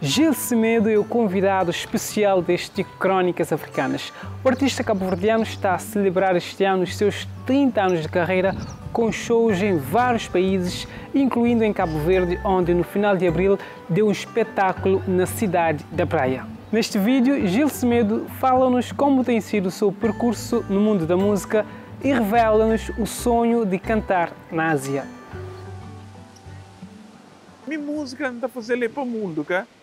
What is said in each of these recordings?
Gil Semedo é o convidado especial deste Crónicas Africanas. O artista cabo-verdiano está a celebrar este ano os seus 30 anos de carreira com shows em vários países, incluindo em Cabo Verde, onde no final de abril deu um espetáculo na cidade da Praia. Neste vídeo, Gil Semedo fala-nos como tem sido o seu percurso no mundo da música e revela-nos o sonho de cantar na Ásia.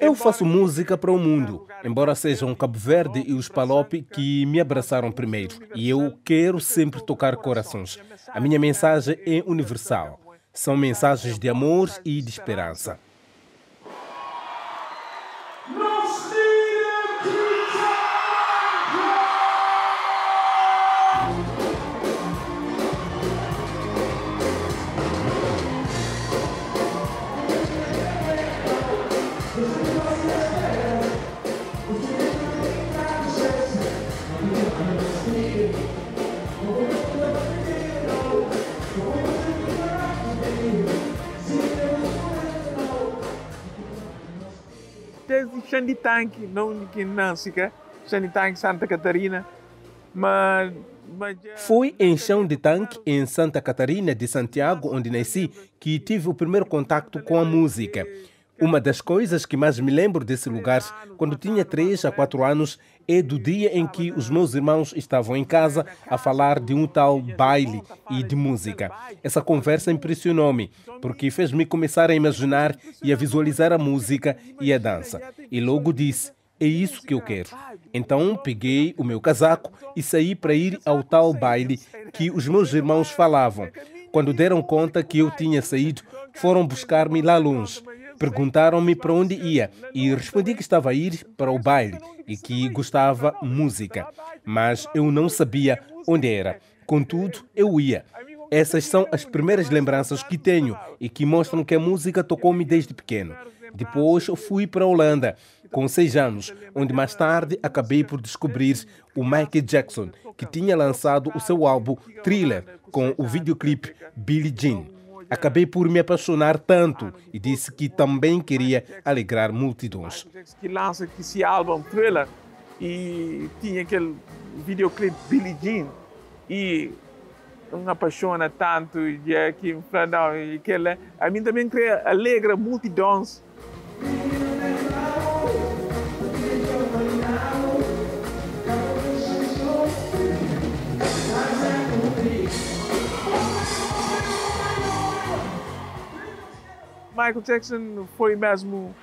Eu faço música para o mundo, embora sejam Cabo Verde e os Palop que me abraçaram primeiro. E eu quero sempre tocar corações. A minha mensagem é universal. São mensagens de amor e de esperança. Xandi Tanque, não que Nansica, Xandi Tanque Santa Catarina, mas foi em Chão de Tanque, em Santa Catarina de Santiago, onde nasci, que tive o primeiro contato com a música. Uma das coisas que mais me lembro desse lugar, quando tinha 3 a 4 anos, é do dia em que os meus irmãos estavam em casa a falar de um tal baile e de música. Essa conversa impressionou-me, porque fez-me começar a imaginar e a visualizar a música e a dança. E logo disse: é isso que eu quero. Então peguei o meu casaco e saí para ir ao tal baile que os meus irmãos falavam. Quando deram conta que eu tinha saído, foram buscar-me lá longe. Perguntaram-me para onde ia e respondi que estava a ir para o baile e que gostava música, mas eu não sabia onde era. Contudo, eu ia. Essas são as primeiras lembranças que tenho e que mostram que a música tocou-me desde pequeno. Depois fui para a Holanda, com seis anos, onde mais tarde acabei por descobrir o Michael Jackson, que tinha lançado o seu álbum Thriller com o videoclipe Billie Jean. Acabei por me apaixonar tanto e disse que também queria alegrar multidões. Que lança esse álbum Thriller e tinha aquele videoclipe Billie Jean e me apaixona tanto e aqui não, e aquele, a mim também queria alegra multidões Michael Jackson foi mesmo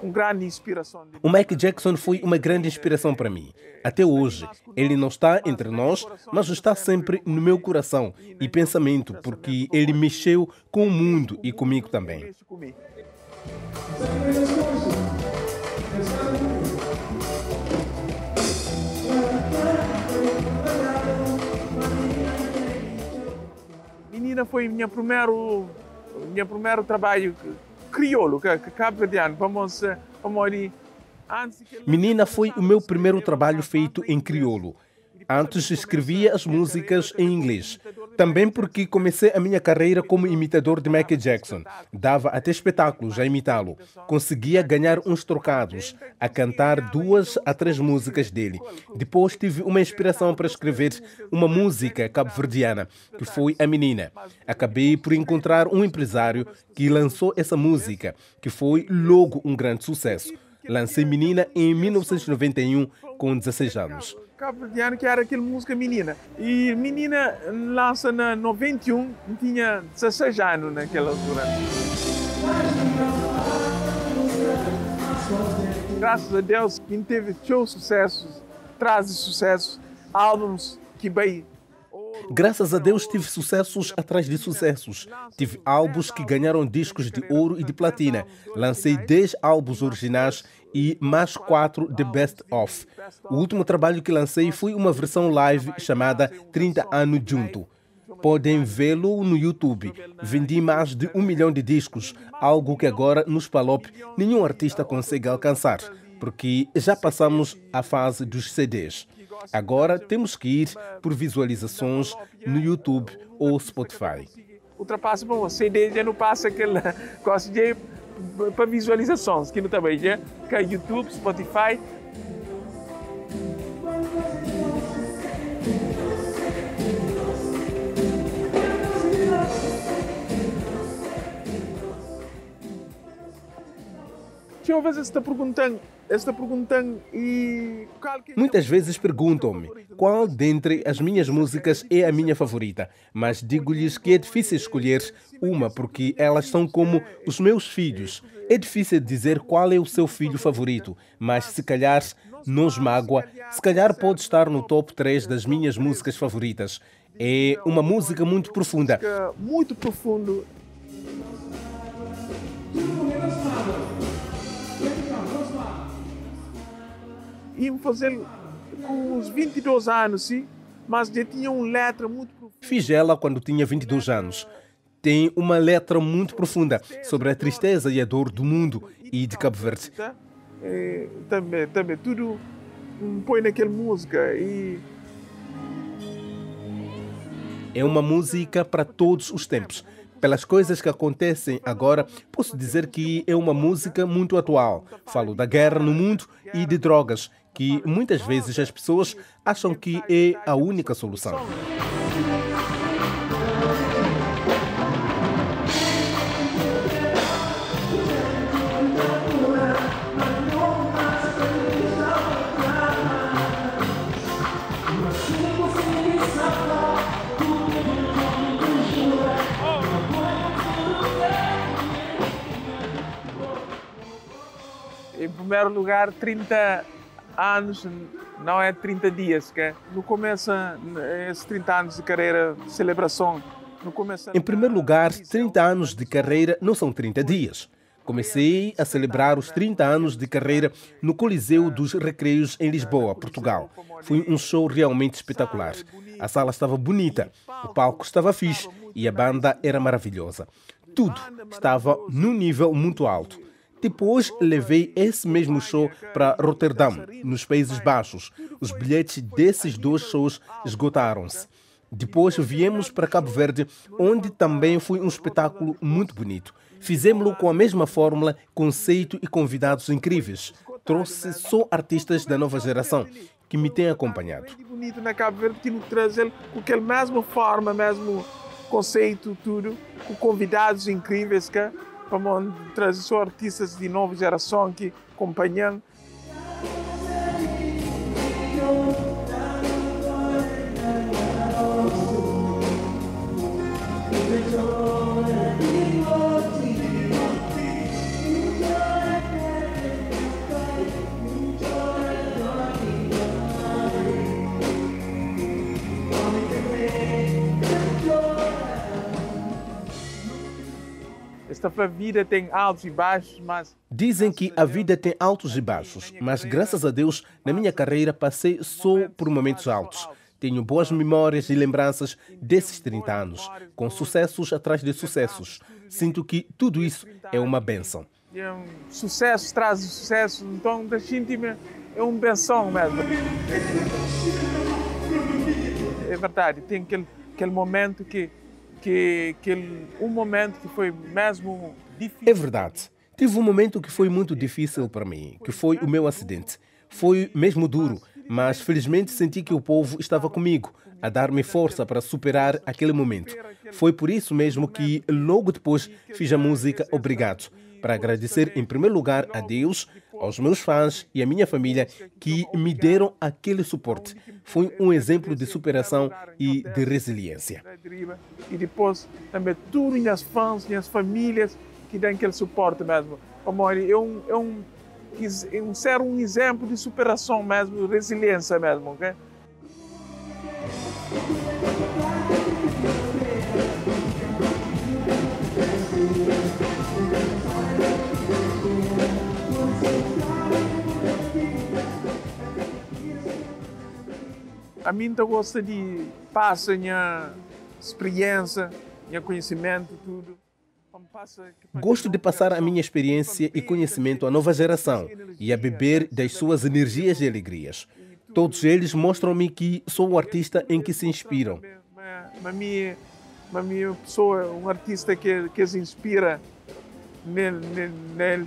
uma grande inspiração. O Michael Jackson foi uma grande inspiração para mim. Até hoje, ele não está entre nós, mas está sempre no meu coração e pensamento, porque ele mexeu com o mundo e comigo também. Menina foi minha primeiro meu primeiro trabalho crioulo, que, que cabo-verdiano, vamos, vamos ali. Menina foi o meu primeiro trabalho feito em crioulo. Antes escrevia as músicas em inglês. Também porque comecei a minha carreira como imitador de Michael Jackson. Dava até espetáculos a imitá-lo. Conseguia ganhar uns trocados a cantar duas a três músicas dele. Depois tive uma inspiração para escrever uma música cabo-verdiana, que foi A Menina. Acabei por encontrar um empresário que lançou essa música, que foi logo um grande sucesso. Lancei Menina em 1991, com 16 anos. Cabo-Verdiano, que era aquela música Menina. E Menina lança na 91, tinha 16 anos naquela altura. Graças a Deus, quem teve shows sucessos, traz sucessos, álbuns que bem Graças a Deus tive sucessos atrás de sucessos. Tive álbuns que ganharam discos de ouro e de platina. Lancei 10 álbuns originais e mais 4 de Best Of. O último trabalho que lancei foi uma versão live chamada 30 anos junto. Podem vê-lo no YouTube. Vendi mais de um milhão de discos, algo que agora nos Palop nenhum artista consegue alcançar, porque já passamos a fase dos CDs. Agora temos que ir por visualizações no YouTube ou Spotify. Ultrapassa, bom, CD já não passa aquele negócio de para visualizações, que não também é, que é YouTube, Spotify. Tinha uma vez perguntando, esta perguntando Muitas vezes perguntam-me qual dentre as minhas músicas é a minha favorita, mas digo-lhes que é difícil escolher uma porque elas são como os meus filhos. É difícil dizer qual é o seu filho favorito, mas se calhar nos mágoa, se calhar pode estar no top 3 das minhas músicas favoritas. É uma música muito profunda. Muito profundo. Iam fazer com uns 22 anos, sim, mas já letra muito profunda. Fiz ela quando tinha 22 anos. Tem uma letra muito profunda sobre a tristeza e a dor do mundo e de Cabo Verde. É, também, também, tudo põe naquela música e é uma música para todos os tempos. Pelas coisas que acontecem agora, posso dizer que é uma música muito atual. Falo da guerra no mundo e de drogas, que muitas vezes as pessoas acham que é a única solução. em primeiro lugar, 30 anos não é 30 dias, que é? no começo, esses 30 anos de carreira, de celebração, no começo... Em primeiro lugar, 30 anos de carreira não são 30 dias. Comecei a celebrar os 30 anos de carreira no Coliseu dos Recreios em Lisboa, Portugal. Foi um show realmente espetacular. A sala estava bonita, o palco estava fixe e a banda era maravilhosa. Tudo estava num nível muito alto. Depois levei esse mesmo show para Roterdão, nos Países Baixos. Os bilhetes desses dois shows esgotaram-se. Depois viemos para Cabo Verde, onde também foi um espetáculo muito bonito. Fizemos-lo com a mesma fórmula, conceito e convidados incríveis. Trouxe só artistas da nova geração que me têm acompanhado. bonito na Cabo Verde que nos traz ele com aquela mesma forma, mesmo conceito, tudo, com convidados incríveis que para trazer só artistas de nova geração que acompanham. Esta vida tem altos e baixos, mas. Dizem que a vida tem altos e baixos, mas graças a Deus, na minha carreira passei só por momentos altos. Tenho boas memórias e lembranças desses 30 anos, com sucessos atrás de sucessos. Sinto que tudo isso é uma benção. Sucesso traz sucesso, então da íntima é uma benção mesmo. É verdade, tem aquele, aquele momento que que, que um momento que foi mesmo difícil. É verdade. Tive um momento que foi muito difícil para mim, que foi o meu acidente. Foi mesmo duro, mas felizmente senti que o povo estava comigo, a dar-me força para superar aquele momento. Foi por isso mesmo que logo depois fiz a música Obrigado para agradecer em primeiro lugar a Deus, aos meus fãs e à minha família que me deram aquele suporte. Foi um exemplo de superação e de resiliência. E depois também tudo minhas fãs, minhas famílias que dão aquele suporte mesmo. Amor, é é um, é um ser um exemplo de superação mesmo, resiliência mesmo, ok? A mim eu gosto de passar minha experiência, meu conhecimento, tudo. Gosto de passar a minha experiência e conhecimento à nova geração e a beber das suas energias e alegrias. Todos eles mostram-me que sou o artista em que se inspiram. Mas minha, pessoa, um artista que, que se inspira nel, nel, nel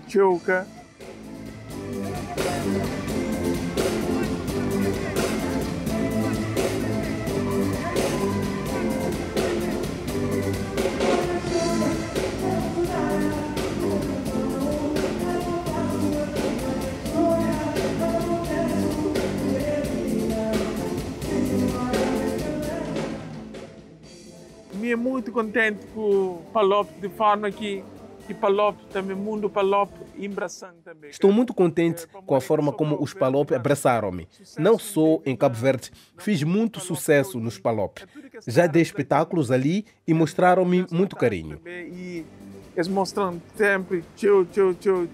Me é muito contente com o Palop, de forma que, que Palop também, mundo Palop, embraçando também. Estou muito contente com a forma como os Palop abraçaram-me. Não só em Cabo Verde, fiz muito sucesso nos Palop. Já dei espetáculos ali e mostraram-me muito carinho. E eles mostram sempre seu, seu, seu,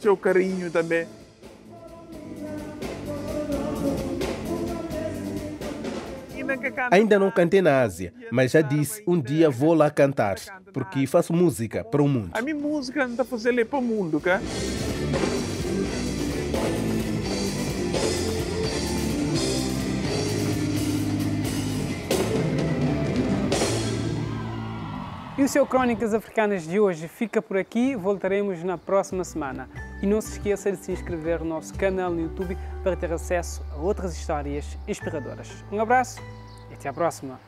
seu carinho também. Ainda não cantei na Ásia, mas já disse, um dia vou lá cantar, porque faço música para o mundo. A minha música não está fazendo para o mundo, cara. E o seu Crónicas Africanas de hoje fica por aqui. Voltaremos na próxima semana. E não se esqueça de se inscrever no nosso canal no YouTube para ter acesso a outras histórias inspiradoras. Um abraço e até à próxima!